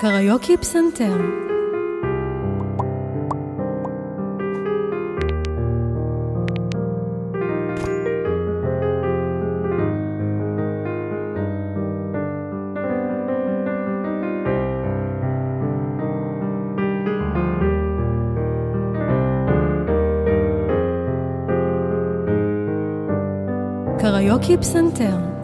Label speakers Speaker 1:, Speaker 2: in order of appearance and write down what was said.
Speaker 1: קריוקי פסנתר קריוקי פסנתר